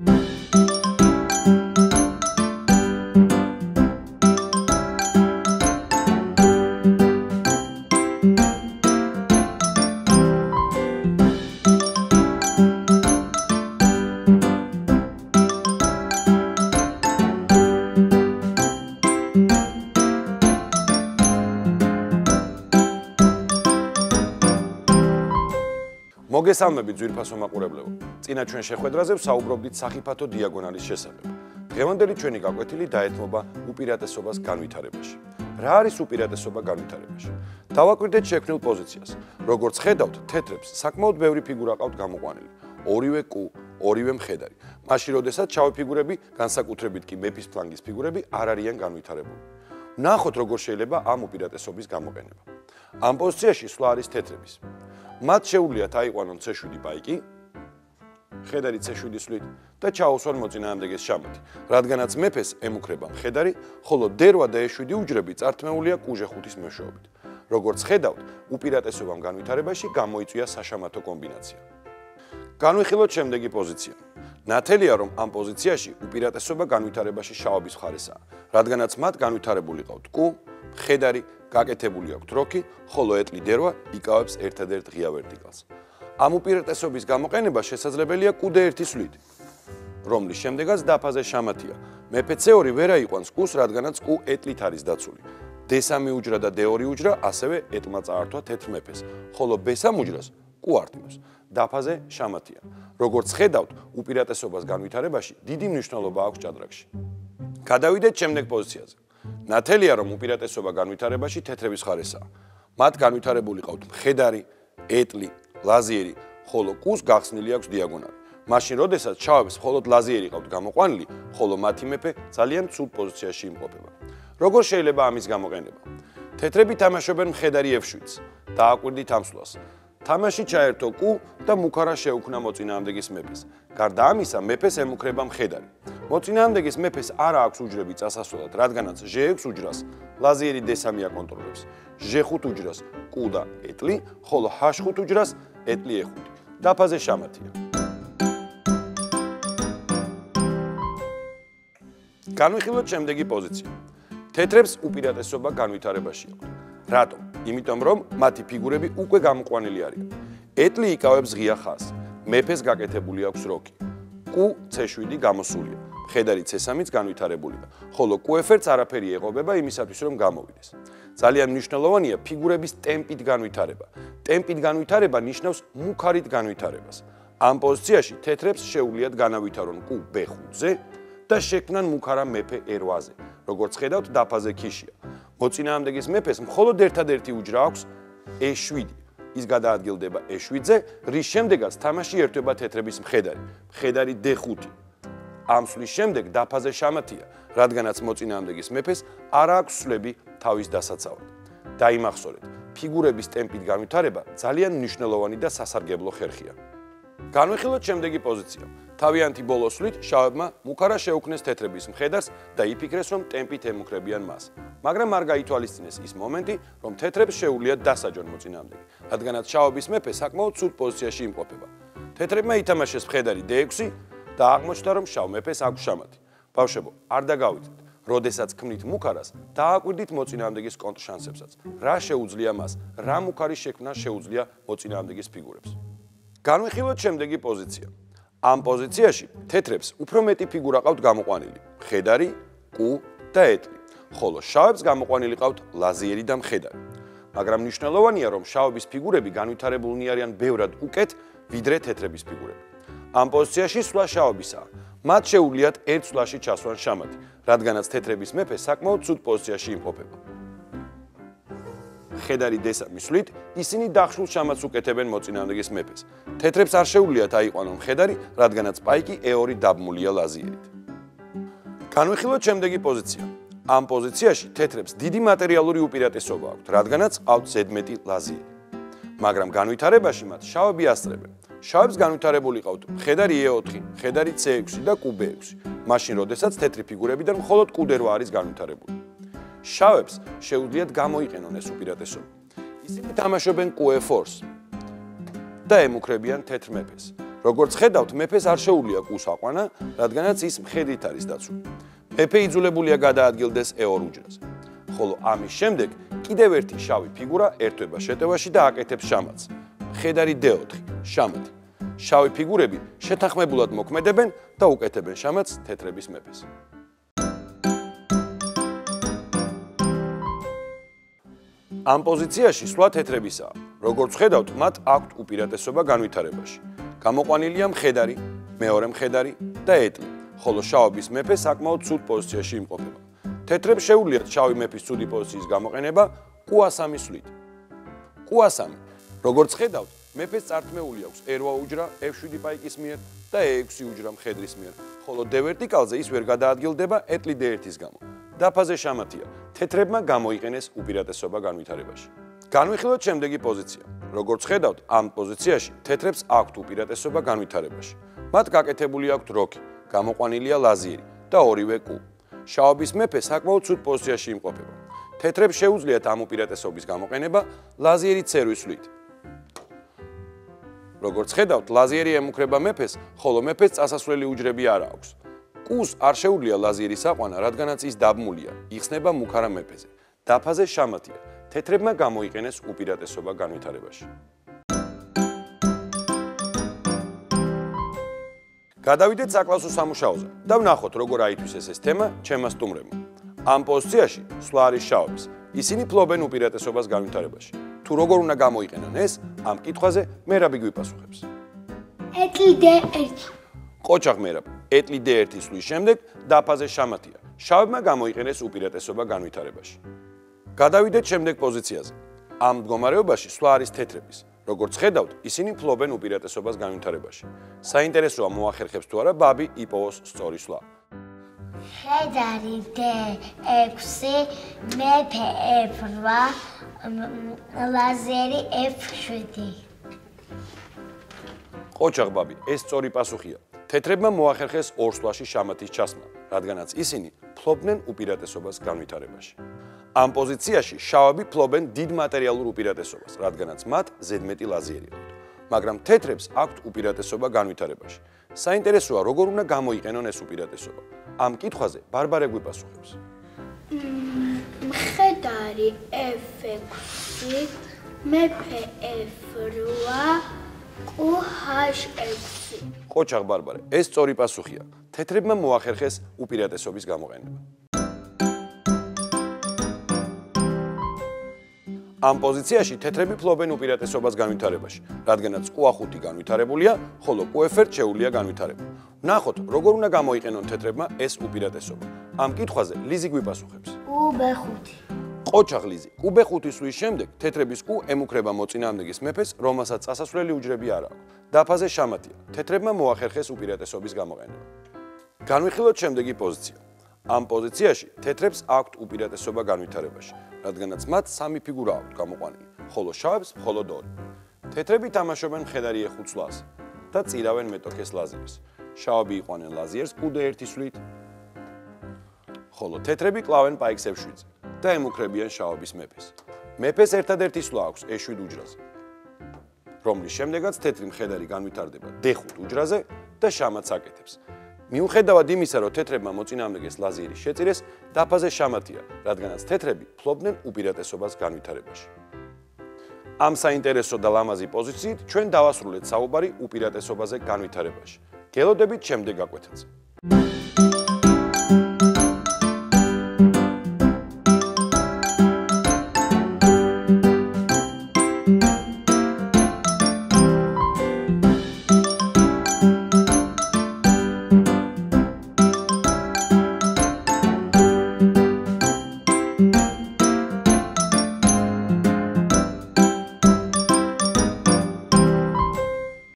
you მოგესალმებით ძვირფასო მაყურებლებო. წინა ჩვენ შეხვედრაზე ვსაუბრობდით სახიფათო დიაგონალის შესახებ. დღევანდელი ჩვენი გაკვეთილი დაეთმობა უპირატესობას განვითარებაში. რა არის უპირატესობა განვითარებაში? დავაკვირდეთ შექმნილ პოზიციას. როგორც ხედავთ, თეთრებს საკმაოდ ბევრი ფიგურა ყავთ გამოყვანილი. ორივე კუ, ორივე მხედარი. მაშინ, როდესაც ჩავე ფიგურები, განსაკუთრებით კი მეფის ფლანგის ფიგურები არ არიან განვითარებული. ნახოთ, როგორ შეიძლება ამ უპირატესობის გამოყენება. ამ პოზიციაში სვლა არის თეთრების. მათ შეუძლიათ აიყვანონ C7 ბაიკი, ხედარი C7 სვლით და ჩაუსვან მოწინააღმდეგეს შამათი, რადგანაც მეფეს ემუქრება მხედარი, ხოლო დერვა და E7 უჯრები წართმეულია კუჟე5-ის მეშვეობით. როგორც ხედავთ, უპირატესობამ განვითარებაში გამოიწვია საშამათო კომბინაცია. განვიხილოთ შემდეგი პოზიცია. ნათელია რომ ამ პოზიციაში უპირატესობა განვითარებაში შავების ხარესაა, რადგანაც მათ განვითარებული ყავთ კუ, მხედარი გაკეთებული აქვს როკი, ხოლო ეტლი დერვა იკავებს ერთადერთ ღია ვერტიკალს. ამ უპირატესობის გამოყენება შესაძლებელია კუდე 1 სვლით, რომლის შემდეგაც დაფაზე შამათია. მეფე C2 ვერ აიყვანს კუს, რადგანაც კუ ეტლით არის დაცული. D3 უჯრა და D2 უჯრა ასევე ეტლმა წაართვა თეთრ მეფეს, ხოლო B3 უჯრას კუ არტმევს. დაფაზე შამათია. როგორც ხედავთ, უპირატესობას განვითარებაში დიდი მნიშვნელობა აქვს ჭადრაკში. გადავიდეთ შემდეგ პოზიციაზე. ნათელია რომ უპირატესობა განვითარებაში თეთრების ხარესაა. მათ განვითარებული ყავთ მხედარი, ეტლი, ლაზიერი, ხოლო კუს გახსნილი აქვს დიაგონალი. მაშინ, როდესაც ჩავებს, მხოლოდ ლაზიერი ყავთ გამოყვანილი, ხოლო მათი მეფე ძალიან ცუდ პოზიციაში იმყოფება. როგორ შეიძლება ამის გამოყენება? თეთრები თამაშობენ მხედარი F7-ს. დააკვირდით ამ სვლას. თამაში ჩაერთო კუ და მუქარა შეუქმნა მოწინააღმდეგის მეფეს. გარდა ამისა, მეფეს ემუქრება მხედარი. მოწინააღმდეგის მეფეს არ აქვს უჯრები წასასვლელად, რადგანაც G6 უჯრას ლაზიერი D3 აკონტროლებს. G5 უჯრას Q და ეტლი, ხოლო H5 უჯრას ეტლი E5. დაფაზე შამათია. განვიხილოთ შემდეგი პოზიცია. თეთრებს უპირატესობა განვითარებაში აქვს. რატომ? იმიტომ რომ მათი ფიგურები უკვე გამოყვანილი არიან. ეტლი იკავებს ღია ხაზს. მეფეს გაკეთებული აქვს როკი. Q C7 გამოსულია. ხედარი C3-იც განვითარებულია, ხოლო QFR-ც არაფერი ეღობება იმისათვის, რომ გამოვიდეს. ძალიან მნიშვნელოვანია ფიგურების ტემპით განვითარება. ტემპით განვითარება ნიშნავს მუქარით განვითარებას. ამ პოზიციაში თეთრებს შეუძლიათ განავითარონ Q B5-ზე და შექმნან მუქარა მეფე R8-ზე. როგორც ხედავთ, დაფაზე ქიშია. მოწინააღმდეგის მეფეს მხოლოდ ერთადერთი უჯრა აქვს E7. ის გადაადგილდება E7-ზე, რის შემდეგაც თამაში ერთვება თეთრების მხედარი. მხედარი D5. ამ სვლის შემდეგ დაფაზე შამათია, რადგანაც მოწინააღმდეგის მეფეს არ აქვს სვლები თავის დასაცავად. დაიმახსოვრეთ, ფიგურების ტემპით განვითარება ძალიან მნიშვნელოვანი და სასარგებლო ხერხია. განვიხილოთ შემდეგი პოზიცია. თავიანთი ბოლოსვლით შავებმა მუქარა შეუქმნეს თეთრების მხედარს და იფიქრეს, რომ ტემპით ემუქრებიან მას. მაგრამ არ გაითვალისწინეს ის მომენტი, რომ თეთრებს შეუძლიათ დასაჯონ მოწინააღმდეგე, რადგანაც შავების მეფე საკმაოდ ცუდ პოზიციაში იმყოფება. თეთრებმა ითამაშეს მხედარი D6 და აღმოჩნდა რომ შავ მეფეს აქვს შამათი. ბავშვებო, არ დაგავიწყდით. როდესაც ქმნით მუქარას, დააკვირდით მოწინააღმდეგის კონტრშანსებსაც. რა შეუძლია მას? რა მუქარის შექმნა შეუძლია მოწინააღმდეგის ფიგურებს? განვიხილოთ შემდეგი პოზიცია. ამ პოზიციაში თეთრებს უფრო მეტი ფიგურა ყავთ გამოყვანილი: ხედარი, კუ და ეტლი. ხოლო შავებს გამოყვანილი ყავთ ლაზიერი და მხედარი. მაგრამ მნიშვნელოვანია, რომ შავების ფიგურები განვითარებულნი არიან ბევრად უკეთ, ვიდრე თეთრების ფიგურები. ამ პოზიციაში სვლა შავებისაა. მათ შეუძლიათ ერთ სვლაში ჩასვან შამათი, რადგანაც თეთრების მეფე საკმაოდ ცუდ პოზიციაში იმყოფება. ხედარი D3 სვლით ისინი დახშულ შამათს უკეთებენ მოწინააღმდეგის მეფეს. თეთრებს არ შეუძლიათ აიყვანონ ხედარი, რადგანაც პაიკი E2 დაბმულია ლაზიერით. განვიხილოთ შემდეგი პოზიცია. ამ პოზიციაში თეთრებს დიდი მატერიალური უპირატესობა აქვთ, რადგანაც ყავთ ზედმეტი ლაზიერი. მაგრამ განვითარებაში მათ შავები ასწრებენ. შავებს განვითარებული ყავთ ხედარი E4, ხედარი C6 და QB6. მაშინ, როდესაც თეთრი ფიგურებიდან მხოლოდ QD8 არის განვითარებული. შავებს შეუძლიათ გამოიყენონ ეს უპირატესობა. ისინი თამაშობენ QF4-ს და ემუქრებიან თეთრ მეფეს. როგორც ხედავთ, მეფეს არ შეუძლია კუს აყვანა, რადგანაც ის მხედრით არის დაცული. მეფე იძულებულია გადაადგილდეს ეორ უჯრაზე. ხოლო ამის შემდეგ კიდევ ერთი შავი ფიგურა ერთვება შეტევაში და აკეთებს შამათს. მხედარი D4, შამათი. შავი ფიგურები შეთანხმებულად მოქმედებენ და უკეთებენ შამათს თეთრების მეფეს. ამ პოზიციაში სვლა თეთრებისაა. როგორც ხედავთ, მათ აქვთ უპირატესობა განვითარებაში. გამოყვანილია მხედარი, მეორე მხედარი და ეტლი, ხოლო შავების მეფე საკმაოდ ცუდ პოზიციაში იმყოფება. თეთრებს შეუძლიათ შავი მეფის ცუდი პოზიციის გამოყენება ყუასამის სვლით. ყუასამი, როგორც ხედავთ, მეფეს წართმეული აქვს ერვა უჯრა F7 პაიკის მიერ და E6 უჯრა მხედრის მიერ, ხოლო D ვერტიკალზე ის ვერ გადაადგილდება ეტლი D1-ის გამო. დაფაზე შამათია. თეთრებმა გამოიყენეს უპირატესობა განვითარებაში. განვიხილოთ შემდეგი პოზიცია. როგორც ხედავთ, ამ პოზიციაში თეთრებს აქვთ უპირატესობა განვითარებაში. მათ გაკეთებული აქვთ როქი, გამოყვანილია ლაზიერი და ორივე კუ. შაობის მეფე საკმაოდ ცუდ პოზიციაში იმყოფება. თეთრებს შეუძლიათ ამ უპირატესობის გამოყენება ლაზიერი ცერვის სვლით. როგორც ხედავთ, ლაზიერი ემუქრება მეფეს, ხოლო მეფეს წასასვლელი უჯრები არ აქვს. კუს არ შეუძლია ლაზიერის აყვანა, რადგანაც ის დაბმულია, იხსნება მუქარა მეფეზე. დაფაზე შამათია. თეთრებმა გამოიყენეს უპირატესობა განვითარებაში. გადავიდეთ საკლასო სამუშაოზე და ვნახოთ როგორ აითვისეს ეს თემა ჩემმა სტუმრებმა. ამ პოზიციაში სვლა არის შაობის. ისინი ფლობენ უპირატესობას განვითარებაში. თუ როგორ უნდა გამოიყენონ ეს, ამ კითხვაზე მერაბი გვიპასუხებს. ეტლიდე 1 ყოჩაღ მერაბ ეტლი D1-ის სვლის შემდეგ დაფაზე შამათია. შავებმა გამოიყენეს უპირატესობა განვითარებაში. გადავიდეთ შემდეგ პოზიციაზე. ამ მდგომარეობაში სვლა არის თეთრების. როგორც ხედავთ, ისინი ფლობენ უპირატესობას განვითარებაში. საინტერესოა მოახერხებს თუ არა ბაბი იპოვოს სწორი სვლა. ხედარი D6 მეფე F8 ლაზერი F7 ყოჩაღ ბაბი, ეს სწორი პასუხია. თეთრებმა მოახერხეს ორ სვლაში შამათის ჩასმა, რადგანაც ისინი ფლობდნენ უპირატესობას განვითარებაში. ამ პოზიციაში შავები ფლობენ დიდ მატერიალურ უპირატესობას, რადგანაც მათ ზედმეტი ლაზიერი აქვთ. მაგრამ თეთრებს აქვთ უპირატესობა განვითარებაში. საინტერესოა, როგორ უნდა გამოიყენონ ეს უპირატესობა. ამ კითხვაზე ბარბარე გვიპასუხებს. მხედარი F6 მეფე F8 UH6. ყოჩაღ ბარბარე, ეს სწორი პასუხია. თეთრებმა მოახერხეს უპირატესობის გამოყენება. ამ პოზიციაში თეთრები ფლობენ უპირატესობას განვითარებაში, რადგანაც ყუახუთი განვითარებულია, ხოლო ყუეფერტ შეუულია განვითარება. ნახოთ, როგორ უნდა გამოიყენონ თეთრებმა ეს უპირატესობა. ამ კითხვაზე ლიზი გვიპასუხებს. უბ5 ყოჩაღლიზი კუბე ხუთის სვლის შემდეგ თეთრების კუ ემუქრება მოწინააღმდეგის მეფეს რომელსაც წასასვლელი უჯრები არ აქვს. დაფაზე შამათია თეთრებმა მოახერხეს უპირატესობის გამოყენება. განვიხილოთ შემდეგი პოზიცია. ამ პოზიციაში თეთრებს აქვთ უპირატესობა განვითარებაში რადგანაც მათ სამი ფიგურა აქვთ გამოყვანილი ხოლო შავებს მხოლოდ ორი. თეთრები თამაშობენ მხედარი ეხუცლას და წირავენ მეტოქეს ლაზიერს. შავები იყვანენ ლაზიერს კუდე ერთი სვლით. ხოლო თეთრები კლავენ პაიქს F7-ზე და ემუქრებიან შაობის მეფეს. მეფეს ერთადერთი სვლა აქვს E7 უჯრაზე, რომლის შემდეგაც თეთრი მხედარი განვითარდება D5 უჯრაზე და შამათს აკეთებს. მიუხედავად იმისა, რომ თეთრებმა მოწინააღმდეგეს ლაზიერი შეწირეს, დაფაზე შამათია, რადგანაც თეთრები ფლობდნენ უპირატესობას განვითარებაში. ამ საინტერესო და ლამაზი პოზიციით ჩვენ დავასრულეთ საუბარი უპირატესობაზე განვითარებაში. გელოდებით შემდეგ აკვეთილზე.